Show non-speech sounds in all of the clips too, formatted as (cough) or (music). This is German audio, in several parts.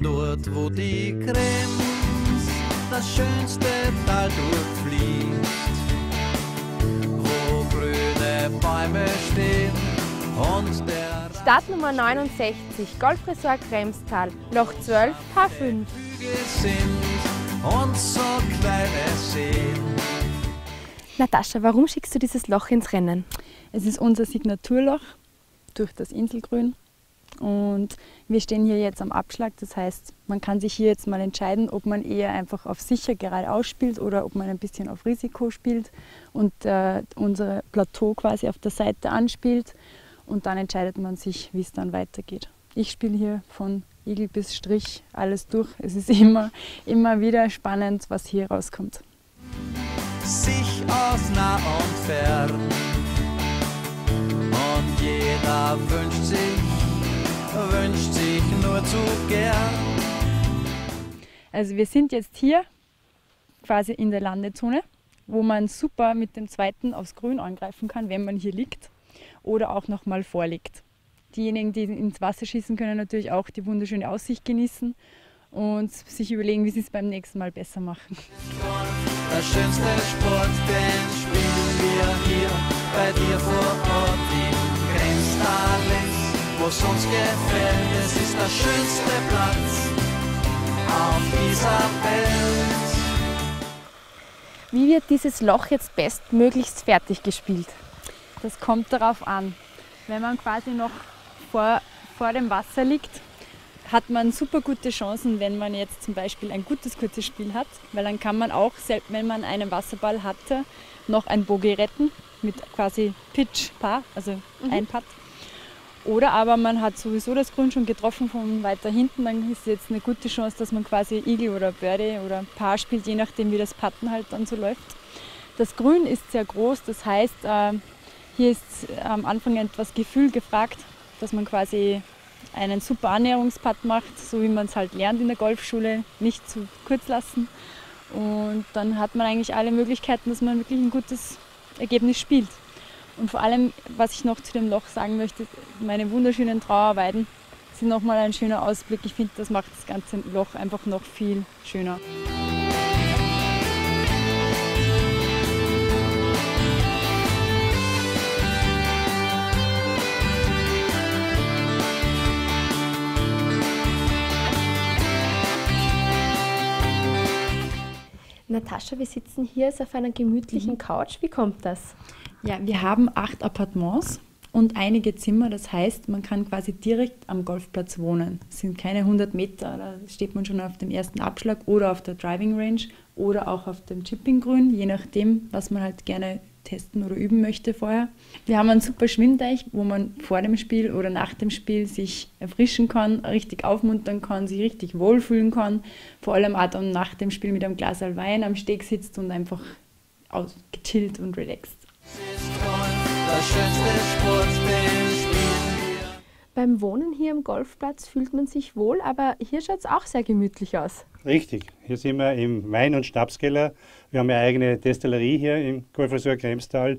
Dort, wo die Krems das schönste Tal durchfließt, wo grüne Bäume stehen und der Startnummer 69, Golfresort Kremstal, Loch 12, H5. Flügel sind und so kleine Seen. Natascha, warum schickst du dieses Loch ins Rennen? Es ist unser Signaturloch durch das Inselgrün. Und wir stehen hier jetzt am Abschlag, das heißt, man kann sich hier jetzt mal entscheiden, ob man eher einfach auf sicher geradeaus spielt oder ob man ein bisschen auf Risiko spielt und äh, unser Plateau quasi auf der Seite anspielt. Und dann entscheidet man sich, wie es dann weitergeht. Ich spiele hier von Igel bis Strich alles durch. Es ist (laughs) immer, immer wieder spannend, was hier rauskommt. sich aus nah und fern. Und jeder wünscht sich, wünscht sich nur zu gern. Also wir sind jetzt hier quasi in der Landezone, wo man super mit dem zweiten aufs Grün angreifen kann, wenn man hier liegt oder auch nochmal vorliegt. Diejenigen, die ins Wasser schießen, können natürlich auch die wunderschöne Aussicht genießen und sich überlegen, wie sie es beim nächsten Mal besser machen. Der schönste Sport, den spielen wir hier bei dir vor Ort im Grenztal, wo es uns gefällt. Es ist der schönste Platz auf dieser Welt. Wie wird dieses Loch jetzt bestmöglichst fertig gespielt? Das kommt darauf an. Wenn man quasi noch vor, vor dem Wasser liegt, hat man super gute Chancen, wenn man jetzt zum Beispiel ein gutes kurzes Spiel hat, weil dann kann man auch, selbst wenn man einen Wasserball hatte, noch ein Bogie retten mit quasi Pitch Par, also ein Putt. Oder aber man hat sowieso das Grün schon getroffen von weiter hinten, dann ist jetzt eine gute Chance, dass man quasi Igel oder Birdie oder Paar spielt, je nachdem wie das Putten halt dann so läuft. Das Grün ist sehr groß, das heißt, äh, hier ist am Anfang etwas Gefühl gefragt, dass man quasi einen super Annäherungspad macht, so wie man es halt lernt in der Golfschule, nicht zu kurz lassen. Und dann hat man eigentlich alle Möglichkeiten, dass man wirklich ein gutes Ergebnis spielt. Und vor allem, was ich noch zu dem Loch sagen möchte, meine wunderschönen Trauerweiden sind nochmal ein schöner Ausblick. Ich finde, das macht das ganze Loch einfach noch viel schöner. Natascha, wir sitzen hier auf einer gemütlichen Couch. Wie kommt das? Ja, wir haben acht Appartements und einige Zimmer. Das heißt, man kann quasi direkt am Golfplatz wohnen. Es sind keine 100 Meter, da steht man schon auf dem ersten Abschlag oder auf der Driving Range oder auch auf dem Chippinggrün, je nachdem, was man halt gerne testen oder üben möchte vorher. Wir haben einen super Schwimmteich, wo man vor dem Spiel oder nach dem Spiel sich erfrischen kann, richtig aufmuntern kann, sich richtig wohlfühlen kann. Vor allem auch dann nach dem Spiel mit einem Glas Wein am Steg sitzt und einfach gechillt und relaxed. Beim Wohnen hier am Golfplatz fühlt man sich wohl, aber hier schaut es auch sehr gemütlich aus. Richtig, hier sind wir im Wein- und Schnapskeller. Wir haben eine eigene Destillerie hier im Golfresort Kremstal.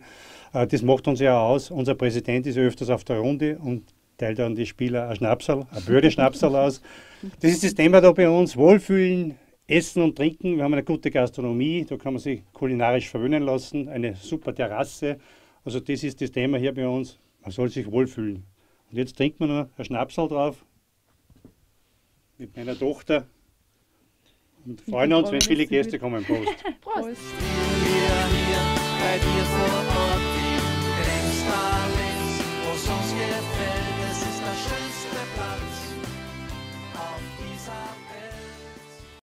Äh, Das macht uns ja aus. Unser Präsident ist öfters auf der Runde und teilt dann die Spieler ein Schnapsal, ein Börde-Schnapsal aus. Das ist das Thema da bei uns. Wohlfühlen, Essen und Trinken. Wir haben eine gute Gastronomie, da kann man sich kulinarisch verwöhnen lassen. Eine super Terrasse. Also das ist das Thema hier bei uns. Man soll sich wohlfühlen. Und jetzt trinkt man noch ein Schnapsal drauf. Mit meiner Tochter. Und freuen uns, wenn viele Gäste kommen. Prost. Prost! wir